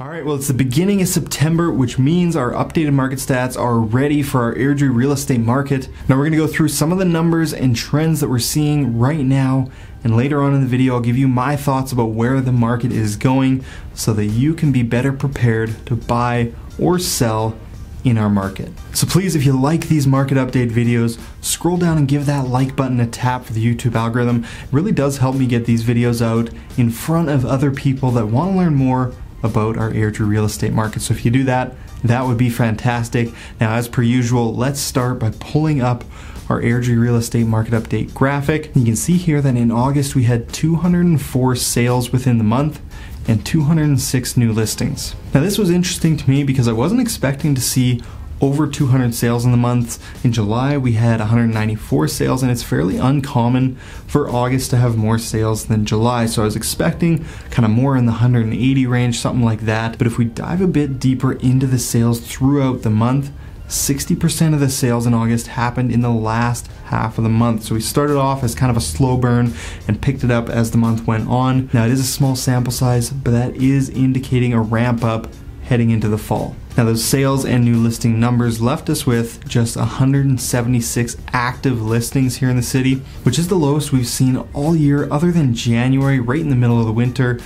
All right, well, it's the beginning of September, which means our updated market stats are ready for our Airdrie real estate market. Now, we're going to go through some of the numbers and trends that we're seeing right now. And later on in the video, I'll give you my thoughts about where the market is going so that you can be better prepared to buy or sell in our market. So please, if you like these market update videos, scroll down and give that like button a tap for the YouTube algorithm. It really does help me get these videos out in front of other people that want to learn more about our Airdrie real estate market. So if you do that, that would be fantastic. Now, as per usual, let's start by pulling up our Airdrie real estate market update graphic. You can see here that in August we had 204 sales within the month and 206 new listings. Now this was interesting to me because I wasn't expecting to see over 200 sales in the month. In July, we had 194 sales, and it's fairly uncommon for August to have more sales than July. So I was expecting kind of more in the 180 range, something like that. But if we dive a bit deeper into the sales throughout the month, 60% of the sales in August happened in the last half of the month. So we started off as kind of a slow burn and picked it up as the month went on. Now it is a small sample size, but that is indicating a ramp up heading into the fall. Now, those sales and new listing numbers left us with just 176 active listings here in the city, which is the lowest we've seen all year, other than January, right in the middle of the winter.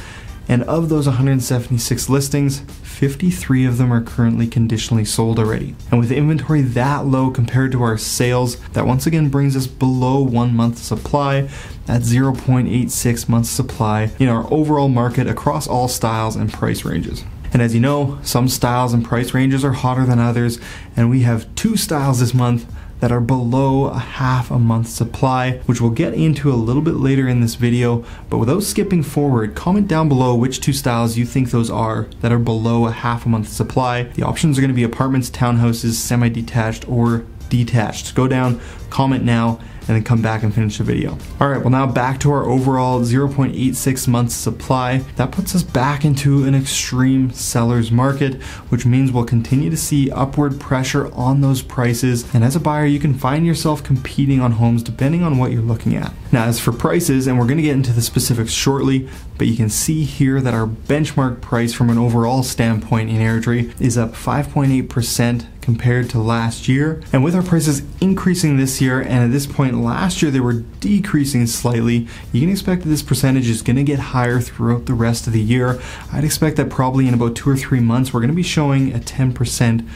And of those 176 listings, 53 of them are currently conditionally sold already. And with inventory that low compared to our sales, that once again brings us below one month supply at 0.86 months supply in our overall market across all styles and price ranges. And as you know, some styles and price ranges are hotter than others, and we have two styles this month that are below a half a month supply, which we'll get into a little bit later in this video. But without skipping forward, comment down below which two styles you think those are that are below a half a month supply. The options are going to be apartments, townhouses, semi detached, or detached. Go down, comment now, and then come back and finish the video. All right, well now back to our overall 0.86 months supply. That puts us back into an extreme seller's market, which means we'll continue to see upward pressure on those prices. And as a buyer, you can find yourself competing on homes depending on what you're looking at. Now, as for prices, and we're gonna get into the specifics shortly, but you can see here that our benchmark price from an overall standpoint in Airdrie is up 5.8% compared to last year. And with our prices increasing this year, and at this point last year they were decreasing slightly, you can expect that this percentage is going to get higher throughout the rest of the year. I'd expect that probably in about two or three months we're going to be showing a 10%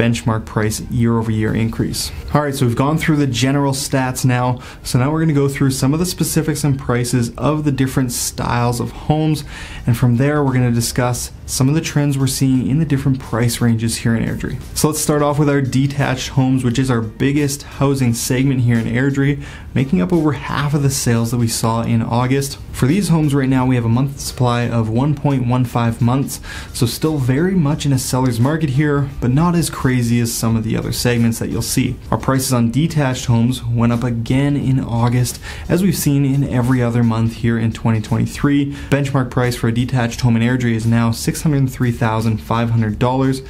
benchmark price year over year increase. All right, so we've gone through the general stats now. So now we're going to go through some of the specifics and prices of the different styles of homes. And from there, we're going to discuss some of the trends we're seeing in the different price ranges here in Airdrie. So let's start off with our detached homes, which is our biggest housing segment here in Airdrie, making up over half of the sales that we saw in August. For these homes right now, we have a month supply of 1.15 months, so still very much in a seller's market here, but not as crazy as some of the other segments that you'll see. Our prices on detached homes went up again in August, as we've seen in every other month here in 2023. Benchmark price for a detached home in Airdrie is now $603,500,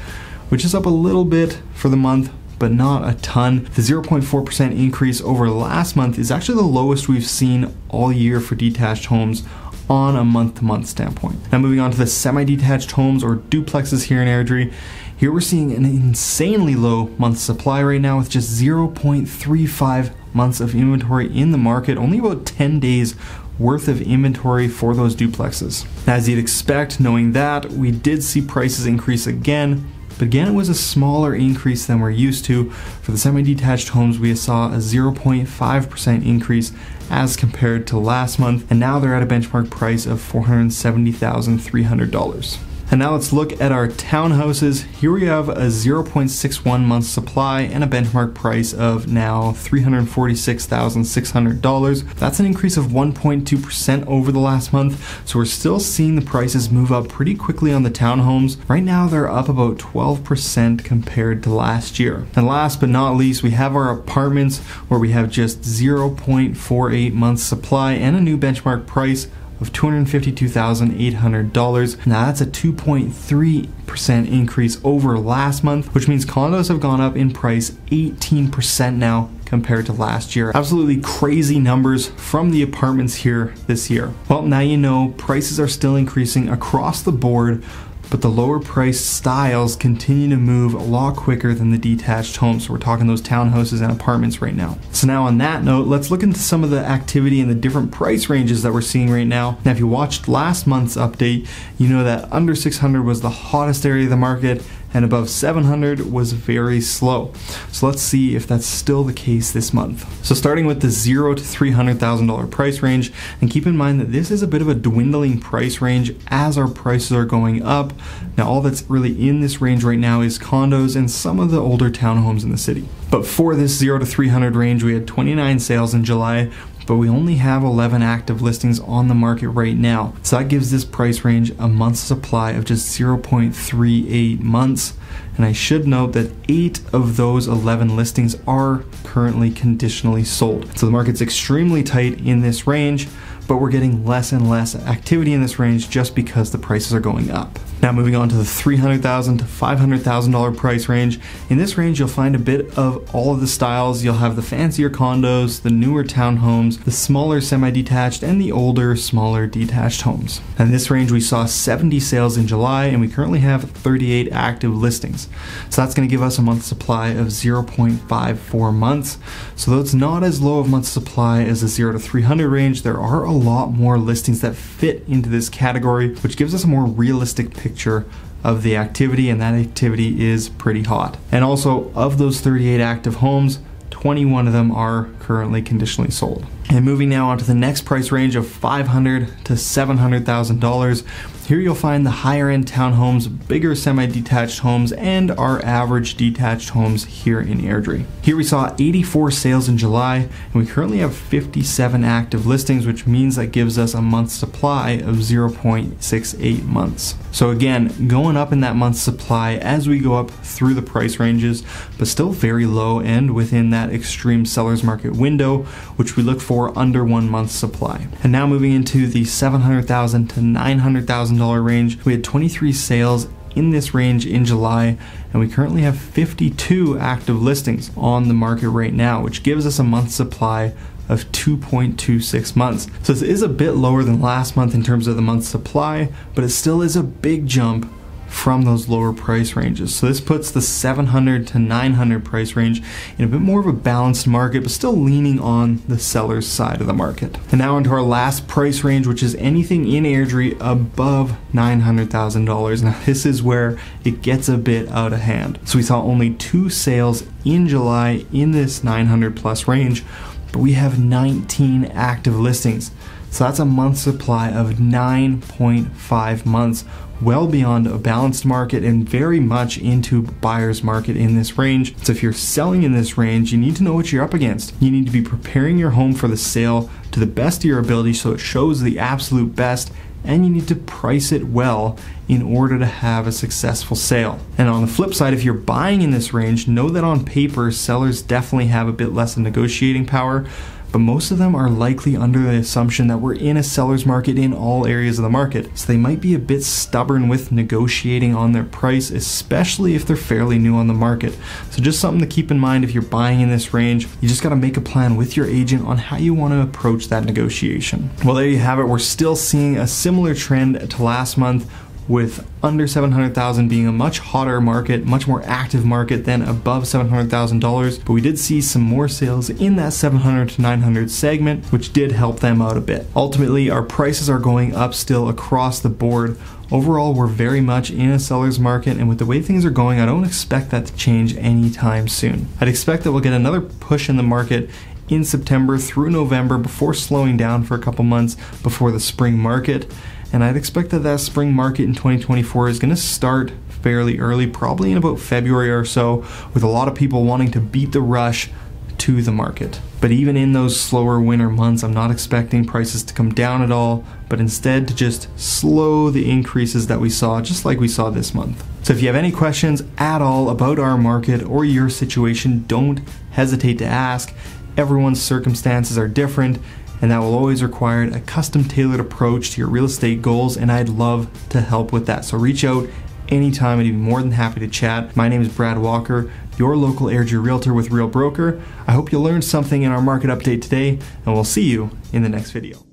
which is up a little bit for the month, but not a ton. The 0.4% increase over last month is actually the lowest we've seen all year for detached homes on a month to month standpoint. Now, moving on to the semi detached homes or duplexes here in Airdrie. Here we're seeing an insanely low month supply right now with just 0.35 months of inventory in the market, only about 10 days worth of inventory for those duplexes. As you'd expect, knowing that, we did see prices increase again, but again, it was a smaller increase than we're used to. For the semi-detached homes, we saw a 0.5% increase as compared to last month, and now they're at a benchmark price of $470,300. And now let's look at our townhouses. Here we have a 0.61 month supply and a benchmark price of now $346,600. That's an increase of 1.2% over the last month. So we're still seeing the prices move up pretty quickly on the townhomes. Right now they're up about 12% compared to last year. And last but not least, we have our apartments where we have just 0.48 months supply and a new benchmark price of $252,800. Now that's a 2.3% increase over last month, which means condos have gone up in price 18% now compared to last year. Absolutely crazy numbers from the apartments here this year. Well, now you know prices are still increasing across the board but the lower priced styles continue to move a lot quicker than the detached homes. So we're talking those townhouses and apartments right now. So now on that note, let's look into some of the activity and the different price ranges that we're seeing right now. Now, if you watched last month's update, you know that under 600 was the hottest area of the market and above 700 was very slow. So let's see if that's still the case this month. So starting with the zero to $300,000 price range, and keep in mind that this is a bit of a dwindling price range as our prices are going up. Now all that's really in this range right now is condos and some of the older townhomes in the city. But for this 0 to 300 range, we had 29 sales in July, but we only have 11 active listings on the market right now. So that gives this price range a month's supply of just 0.38 months. And I should note that eight of those 11 listings are currently conditionally sold. So the market's extremely tight in this range, but we're getting less and less activity in this range just because the prices are going up. Now moving on to the $300,000 to $500,000 price range. In this range, you'll find a bit of all of the styles. You'll have the fancier condos, the newer townhomes, the smaller semi-detached, and the older, smaller detached homes. In this range, we saw 70 sales in July, and we currently have 38 active listings. So that's going to give us a month supply of 0.54 months. So though it's not as low of month supply as the 0 to 300 range, there are a lot more listings that fit into this category, which gives us a more realistic picture picture of the activity, and that activity is pretty hot. And also, of those 38 active homes, 21 of them are currently conditionally sold. And moving now on to the next price range of 500 to $700,000. Here you'll find the higher end townhomes, bigger semi-detached homes, and our average detached homes here in Airdrie. Here we saw 84 sales in July, and we currently have 57 active listings, which means that gives us a month's supply of 0.68 months. So again, going up in that month's supply as we go up through the price ranges, but still very low and within that extreme seller's market window, which we look for under one month's supply. And now moving into the 700,000 to 900,000 range, we had 23 sales in this range in July, and we currently have 52 active listings on the market right now, which gives us a month's supply of 2.26 months. So this is a bit lower than last month in terms of the month's supply, but it still is a big jump from those lower price ranges. So this puts the 700 to 900 price range in a bit more of a balanced market, but still leaning on the seller's side of the market. And now into our last price range, which is anything in Airdrie above $900,000. Now this is where it gets a bit out of hand. So we saw only two sales in July in this 900 plus range, but we have 19 active listings. So that's a month supply of 9.5 months, well beyond a balanced market and very much into buyer's market in this range. So if you're selling in this range, you need to know what you're up against. You need to be preparing your home for the sale to the best of your ability so it shows the absolute best and you need to price it well in order to have a successful sale. And on the flip side, if you're buying in this range, know that on paper, sellers definitely have a bit less of negotiating power but most of them are likely under the assumption that we're in a seller's market in all areas of the market. So they might be a bit stubborn with negotiating on their price, especially if they're fairly new on the market. So just something to keep in mind if you're buying in this range, you just gotta make a plan with your agent on how you wanna approach that negotiation. Well, there you have it. We're still seeing a similar trend to last month with under 700,000 being a much hotter market, much more active market than above $700,000. But we did see some more sales in that 700 to 900 segment, which did help them out a bit. Ultimately, our prices are going up still across the board. Overall, we're very much in a seller's market, and with the way things are going, I don't expect that to change anytime soon. I'd expect that we'll get another push in the market in September through November before slowing down for a couple months before the spring market and I'd expect that that spring market in 2024 is going to start fairly early, probably in about February or so, with a lot of people wanting to beat the rush to the market. But even in those slower winter months, I'm not expecting prices to come down at all, but instead to just slow the increases that we saw, just like we saw this month. So if you have any questions at all about our market or your situation, don't hesitate to ask. Everyone's circumstances are different, and that will always require a custom tailored approach to your real estate goals, and I'd love to help with that. So reach out anytime, I'd be more than happy to chat. My name is Brad Walker, your local Airdrie Realtor with Real Broker. I hope you learned something in our market update today, and we'll see you in the next video.